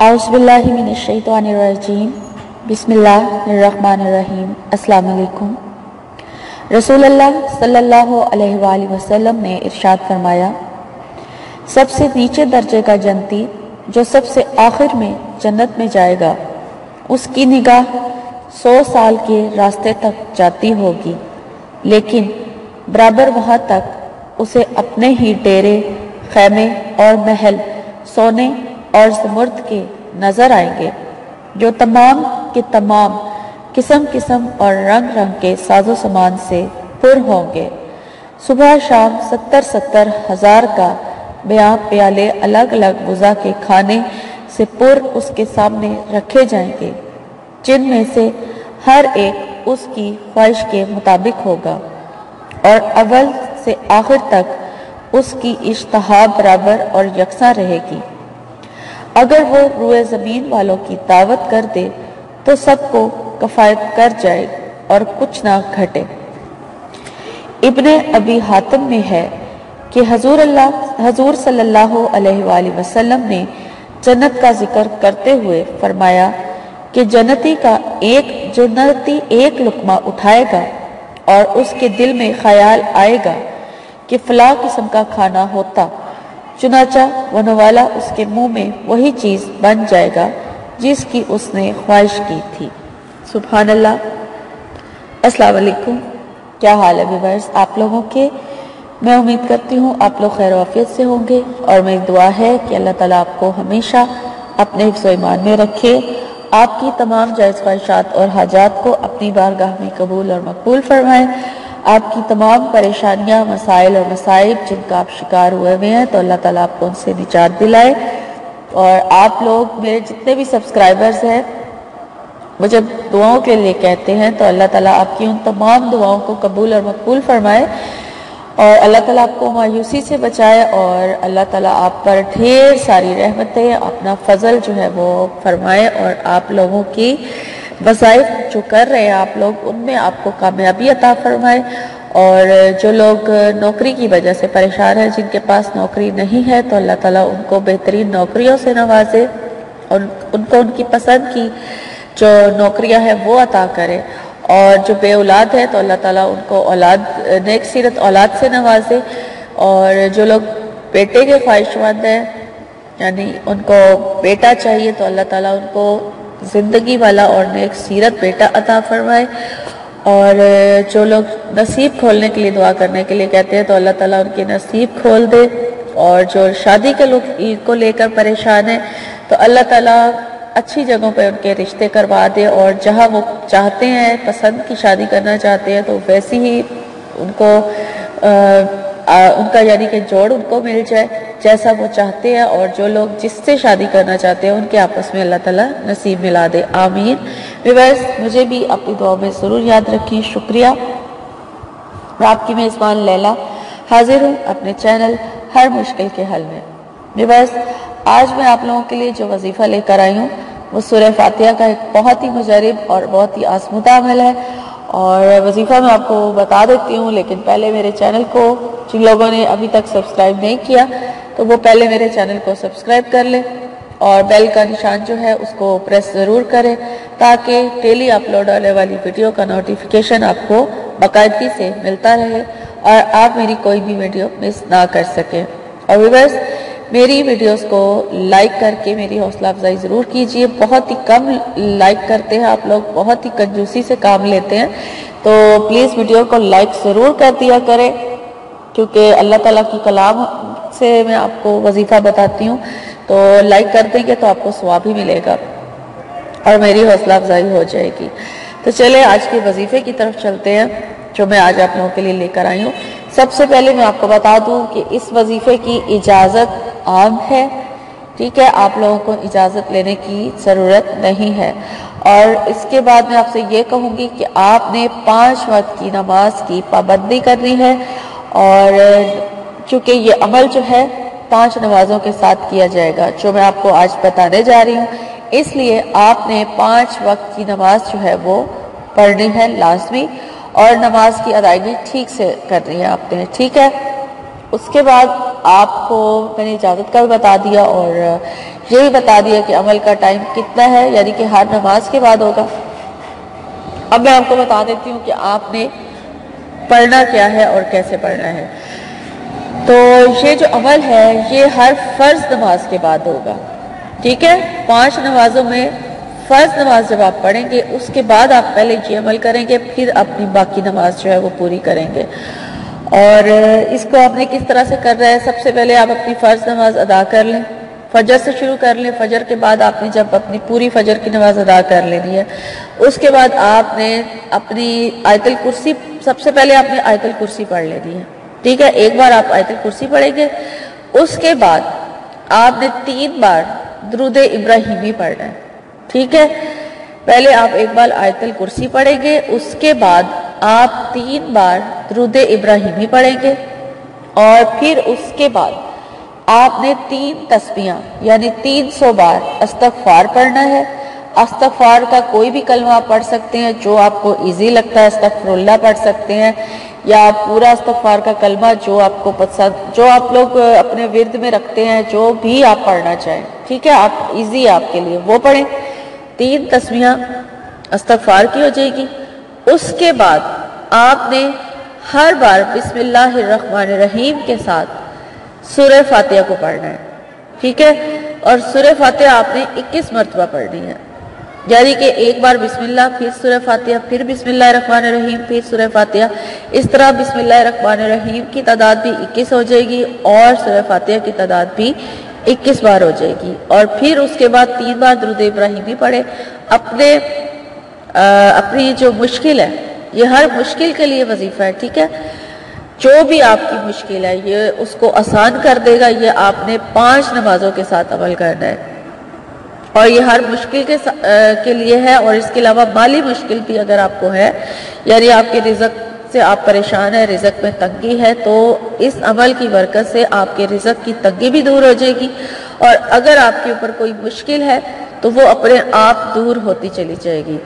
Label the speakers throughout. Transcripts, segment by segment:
Speaker 1: اعوذ باللہ من الشیطان الرجیم۔ بسم اللہ الرحمن الرحیم۔ السلام علیکم۔ رسول اللہ صلی اللہ علیہ وآلہ وسلم نے ارشاد فرمایا، سب سے نیچے درجے کا جنتی جو سب سے آخر میں جنت میں جائے گا، اس کی نگاہ سو سال کے راستے تک جاتی ہوگی، لیکن برابر وہاں تک اسے اپنے ہی ڈیرے، خیمے اور محل، سونے اور زمرد کے نظر آئیں گے، جو تمام کے تمام قسم قسم اور رنگ رنگ کے ساز و سامان سے پر ہوں گے۔ صبح شام ستر ستر ہزار کا بیاں پیالے الگ الگ غذا کے کھانے سے پر اس کے سامنے رکھے جائیں گے، جن میں سے ہر ایک اس کی خواہش کے مطابق ہوگا۔ اور اول سے آخر تک اس کی اشتہا برابر اور یکساں رہے گی۔ اگر وہ روئے زمین والوں کی دعوت کر دے تو سب کو کفایت کر جائے اور کچھ نہ گھٹے۔ ابن ابی حاتم میں ہے کہ حضور اللہ، حضور صلی اللہ علیہ وآلہ وسلم نے جنت کا ذکر کرتے ہوئے فرمایا کہ جنتی کا ایک، جنتی ایک لکمہ اٹھائے گا اور اس کے دل میں خیال آئے گا کہ فلاں قسم کا کھانا ہوتا۔ چنانچہ وہ نوالا اس کے منہ میں وہی چیز بن جائے گا جس کی اس نے خواہش کی تھی۔ سبحان اللہ۔ السلام علیکم۔ کیا حال ہے بیورز آپ لوگوں کے؟ میں امید کرتی ہوں آپ لوگ خیر وافیت سے ہوں گے اور میری دعا ہے کہ اللہ تعالیٰ آپ کو ہمیشہ اپنے حفظ و ایمان میں رکھے۔ آپ کی تمام جائز خواہشات اور حاجات کو اپنی بارگاہ میں قبول اور مقبول فرمائیں آپ کی تمام پریشانیاں، مسائل اور مسائب جن کا آپ شکار ہوئے ہوئے ہیں، تو اللہ تعالیٰ آپ کو ان سے نجات دلائے۔ اور آپ لوگ میرے جتنے بھی سبسکرائبرز ہیں، وہ جب دعاؤں کے لیے کہتے ہیں، تو اللہ تعالیٰ آپ کی ان تمام دعاؤں کو قبول اور مقبول فرمائے۔ اور اللہ تعالیٰ آپ کو مایوسی سے بچائے، اور اللہ تعالیٰ آپ پر ڈھیر ساری رحمتیں، اپنا فضل جو ہے وہ فرمائے۔ اور آپ لوگوں کی وظائف جو کر رہے ہیں آپ لوگ، ان میں آپ کو کامیابی عطا فرمائے۔ اور جو لوگ نوکری کی وجہ سے پریشان ہیں، جن کے پاس نوکری نہیں ہے، تو اللہ تعالیٰ ان کو بہترین نوکریوں سے نوازے۔ اور ان کو ان کی پسند کی جو نوکریاں ہیں، وہ عطا کرے۔ اور جو بے اولاد ہے تو اللہ تعالیٰ ان کو اولاد، نیک سیرت اولاد سے نوازے۔ اور جو لوگ بیٹے کے خواہش مند ہیں یعنی ان کو بیٹا چاہیے، تو اللہ تعالیٰ ان کو زندگی والا اور نیک سیرت بیٹا عطا فرمائے۔ اور جو لوگ نصیب کھولنے کے لیے دعا کرنے کے لیے کہتے ہیں تو اللہ تعالیٰ ان کی نصیب کھول دے۔ اور جو شادی کے لوگ کو لے کر پریشان ہیں تو اللہ تعالیٰ اچھی جگہوں پہ ان کے رشتے کروا دے۔ اور جہاں وہ چاہتے ہیں، پسند کی شادی کرنا چاہتے ہیں تو ویسی ہی ان کو ان کا یعنی کہ جوڑ ان کو مل جائے۔ جیسا وہ چاہتے ہیں اور جو لوگ جس سے شادی کرنا چاہتے ہیں، ان کے آپس میں اللہ تعالیٰ نصیب ملا دے۔ آمین۔ ویورز مجھے بھی اپنی دعا میں ضرور یاد رکھیں۔ شکریہ۔ آپ کی میزبان لیلا حاضر ہوں اپنے چینل ہر مشکل کے حل میں۔ ویورز آج میں آپ لوگوں کے لیے جو وظیفہ لے کر آئی ہوں، وہ سورہ فاتحہ کا ایک بہت ہی مجرب اور بہت ہی آسمودہ عمل ہے۔ اور وظیفہ میں آپ کو بتا دیتی ہوں، لیکن پہلے میرے چینل کو، جن لوگوں نے ابھی تک سبسکرائب نہیں کیا، تو وہ پہلے میرے چینل کو سبسکرائب کر لیں اور بیل کا نشان جو ہے، اس کو پریس ضرور کریں تاکہ ڈیلی اپلوڈ ہونے والی ویڈیو کا نوٹیفیکیشن آپ کو باقاعدگی سے ملتا رہے اور آپ میری کوئی بھی ویڈیو مس نہ کر سکیں۔ اور ویورز میری ویڈیوز کو لائک کر کے میری حوصلہ افزائی ضرور کیجیے۔ بہت ہی کم لائک کرتے ہیں، آپ لوگ بہت ہی کنجوسی سے کام لیتے ہیں۔ تو پلیز ویڈیو کو لائک ضرور کر دیا کریں، کیونکہ اللہ تعالیٰ کی کلام سے میں آپ کو وظیفہ بتاتی ہوں۔ تو لائک کر دیں گے تو آپ کو سواب ہی ملے گا اور میری حوصلہ افزائی ہو جائے گی۔ تو چلے آج کے وظیفے کی طرف چلتے ہیں، جو میں آج آپ لوگوں کے لیے لے کر آئی ہوں۔ سب سے پہلے میں آپ کو بتا دوں کہ اس وظیفے کی اجازت عام ہے۔ ٹھیک ہے، آپ لوگوں کو اجازت لینے کی ضرورت نہیں ہے۔ اور اس کے بعد میں آپ سے یہ کہوں گی کہ آپ نے پانچ وقت کی نماز کی پابندی کرنی ہے۔ اور چونکہ یہ عمل جو ہے، پانچ نمازوں کے ساتھ کیا جائے گا، جو میں آپ کو آج بتانے جا رہی ہوں۔ اس لیے آپ نے پانچ وقت کی نماز جو ہے، وہ پڑھنی ہے لازمی۔ اور نماز کی ادائیگی ٹھیک سے کرنی ہے آپ نے ٹھیک ہے؟ اس کے بعد آپ کو میں نے اجازت کا بھی بتا دیا اور یہی بتا دیا کہ عمل کا ٹائم کتنا ہے یعنی کہ ہر نماز کے بعد ہوگا۔ اب میں آپ کو بتا دیتی ہوں کہ آپ نے پڑھنا کیا ہے اور کیسے پڑھنا ہے۔ تو یہ جو عمل ہے، یہ ہر فرض نماز کے بعد ہوگا۔ ٹھیک ہے؟ پانچ نمازوں میں فرض نماز جب آپ پڑھیں گے، اس کے بعد آپ پہلے یہ عمل کریں گے، پھر اپنی باقی نماز جو ہے وہ پوری کریں گے۔ اور اس کو آپ نے کس طرح سے کر رہا ہے؟ سب سے پہلے آپ اپنی فرض نماز ادا کر لیں۔ فجر سے شروع کر لیں۔ فجر کے بعد آپ نے جب اپنی پوری فجر کی نماز ادا کر لینی ہے، اس کے بعد آپ نے اپنی آیت الکرسی، سب سے پہلے آپ نے آیت الکرسی پڑھ لینی ہے۔ ٹھیک ہے؟ ایک بار آپ آیت الکرسی پڑھیں گے۔ اس کے بعد آپ نے تین بار درود ابراہیمی پڑھنا ہے۔ ٹھیک ہے؟ پہلے آپ ایک بار آیت الکرسی پڑھیں گے۔ اس کے بعد آپ تین بار درود ابراہیمی پڑھیں گے اور پھر اس کے بعد آپ نے تین تسبیاں یعنی تین سو بار استغفار پڑھنا ہے۔ استغفار کا کوئی بھی کلمہ پڑھ سکتے ہیں، جو آپ کو ایزی لگتا ہے استغفر اللہ پڑھ سکتے ہیں، یا پورا استغفار کا کلمہ جو آپ کو پسند، جو آپ لوگ اپنے ورد میں رکھتے ہیں، جو بھی آپ پڑھنا چاہیں۔ ٹھیک ہے، آپ ایزی آپ کے لیے۔ وہ پڑھیں۔ تین تسبیاں استغفار کی ہو جائے گی۔ اس کے بعد آپ نے ہر بار بسم اللہ الرحمن الرحیم کے ساتھ سورہ فاتحہ کو پڑھنا ہے، ٹھیک ہے؟ اور سورہ فاتحہ آپ نے اکیس مرتبہ پڑھنی ہے۔ یعنی کہ ایک بار بسم اللہ، پھر سورہ فاتحہ، پھر بسم اللہ الرحمن الرحیم، پھر سورہ فاتحہ۔ اس طرح بسم اللہ الرحمن الرحیم کی تعداد بھی اکیس ہو جائے گی اور سورہ فاتحہ کی تعداد بھی اکیس بار ہو جائے گی۔ اور پھر اس کے بعد تین بار درود ابراہیمی پڑھے۔ اپنے اپنی جو مشکل ہے یہ ہر مشکل کے لیے وظیفہ ہے، ٹھیک ہے؟ جو بھی آپ کی مشکل ہے، یہ اس کو آسان کر دے گا، یہ آپ نے پانچ نمازوں کے ساتھ عمل کرنا ہے۔ اور یہ ہر مشکل کے کے لیے ہے، اور اس کے علاوہ مالی مشکل بھی اگر آپ کو ہے یعنی آپ کے رزق سے آپ پریشان ہیں، رزق میں تنگی ہے، تو اس عمل کی برکت سے آپ کے رزق کی تنگی بھی دور ہو جائے گی۔ اور اگر آپ کے اوپر کوئی مشکل ہے، تو وہ اپنے آپ دور ہوتی چلی جائے گی۔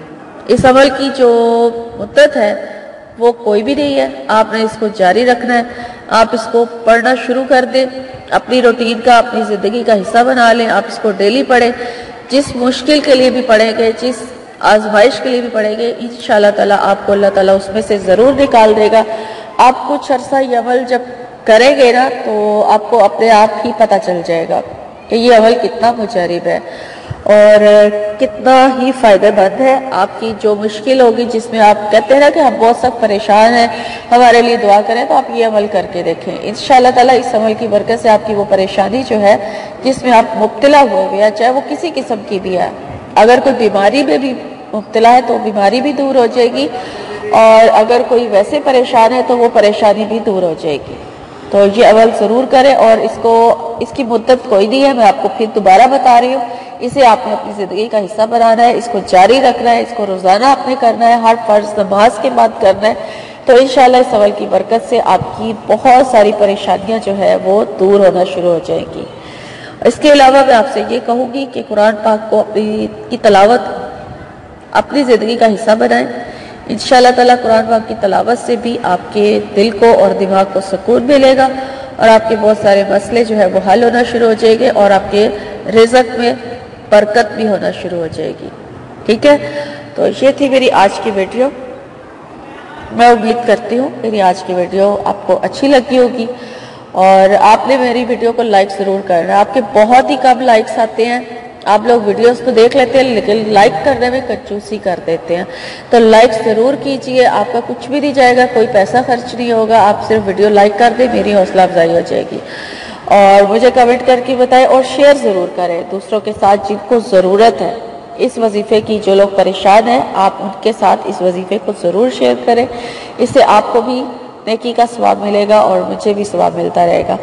Speaker 1: اس عمل کی جو مدت ہے، وہ کوئی بھی نہیں ہے۔ آپ نے اس کو جاری رکھنا ہے۔ آپ اس کو پڑھنا شروع کر دیں۔ اپنی روٹین کا، اپنی زندگی کا حصہ بنا لیں۔ آپ اس کو ڈیلی پڑھیں۔ جس مشکل کے لیے بھی پڑھیں گے، جس آزمائش کے لیے بھی پڑھیں گے، انشاءاللہ تعالیٰ آپ کو اللہ تعالیٰ اس میں سے ضرور نکال دے گا۔ آپ کچھ عرصہ یہ عمل جب کریں گے نا، تو آپ کو اپنے آپ ہی پتہ چل جائے گا کہ یہ عمل کتنا مجرب ہے۔ اور کتنا ہی فائدہ مند ہے آپ کی جو مشکل ہوگی، جس میں آپ کہتے ہیں نا کہ ہم بہت سخت پریشان ہیں، ہمارے لیے دعا کریں تو آپ یہ عمل کر کے دیکھیں۔ انشاءاللہ تعالیٰ اس عمل کی برکت سے آپ کی وہ پریشانی جو ہے، جس میں آپ مبتلا ہوئے ہوئے چاہے وہ کسی قسم کی بھی ہے۔ اگر کوئی بیماری میں بھی مبتلا ہے تو بیماری بھی دور ہو جائے گی، اور اگر کوئی ویسے پریشان ہے تو وہ پریشانی بھی دور ہو جائے گی۔ تو یہ عمل ضرور کریں اور اس کو اس کی مدت کوئی نہیں ہے، میں آپ کو پھر دوبارہ بتا رہی ہوں۔ اسے آپ نے اپنی زندگی کا حصہ بنانا ہے، اس کو جاری رکھنا ہے، اس کو روزانہ آپ نے کرنا ہے، ہر فرض نماز کے بعد کرنا ہے۔ تو انشاءاللہ اس عمل کی برکت سے آپ کی بہت ساری پریشانیاں جو ہے وہ دور ہونا شروع ہو جائیں گی۔ اس کے علاوہ میں آپ سے یہ کہوں گی کہ قرآن پاک کو اپنی کی تلاوت اپنی زندگی کا حصہ بنائیں۔ انشاءاللہ تعالیٰ قرآن پاک کی تلاوت سے بھی آپ کے دل کو اور دماغ کو سکون ملے گا اور آپ کے بہت سارے مسئلے جو ہے وہ حل ہونا شروع ہو جائے گے اور آپ کے رزق میں برکت بھی ہونا شروع ہو جائے گی۔ ٹھیک ہے؟ تو یہ تھی میری آج کی ویڈیو۔ میں امید کرتی ہوں میری آج کی ویڈیو آپ کو اچھی لگی ہوگی اور آپ نے میری ویڈیو کو لائک ضرور کرنا آپ کے بہت ہی کم لائکس آتے ہیں۔ آپ لوگ ویڈیوز تو دیکھ لیتے ہیں، لیکن لائک کرنے میں کچوسی کر دیتے ہیں۔ تو لائک ضرور کیجیے، آپ کا کچھ بھی نہیں جائے گا، کوئی پیسہ خرچ نہیں ہوگا، آپ صرف ویڈیو لائک کر دیں، میری حوصلہ افزائی ہو جائے گی۔ اور مجھے کمنٹ کر کے بتائیں اور شیئر ضرور کریں۔ دوسروں کے ساتھ جن کو ضرورت ہے، اس وظیفے کی جو لوگ پریشان ہیں، آپ ان کے ساتھ اس وظیفے کو ضرور شیئر کریں۔ اس سے آپ کو بھی نیکی کا ثواب ملے گا اور مجھے بھی ثواب ملتا رہے گا۔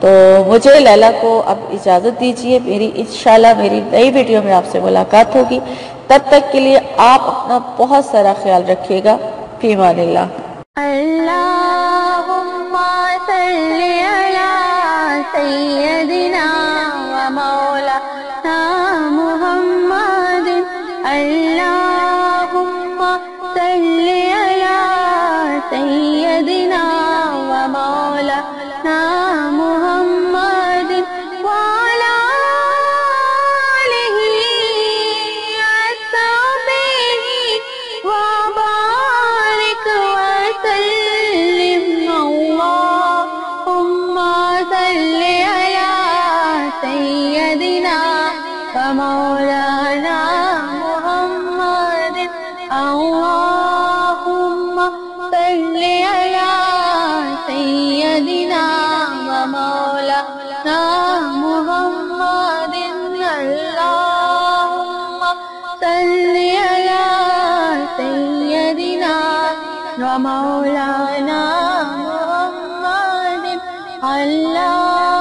Speaker 1: تو مجھے لیلا کو اب اجازت دیجیے، میری انشاءاللہ میری نئی ویڈیو میں آپ سے ملاقات ہوگی۔ تب تک کے لیے آپ اپنا بہت سارا خیال رکھیے گا۔ فیمان اللہ۔
Speaker 2: اللهم صل على سيدنا ومولانا محمد۔ اللهم صل على سيدنا ومولانا مولانا محمد. اللہم صلی علی سیدنا و مولانا محمد. اللہ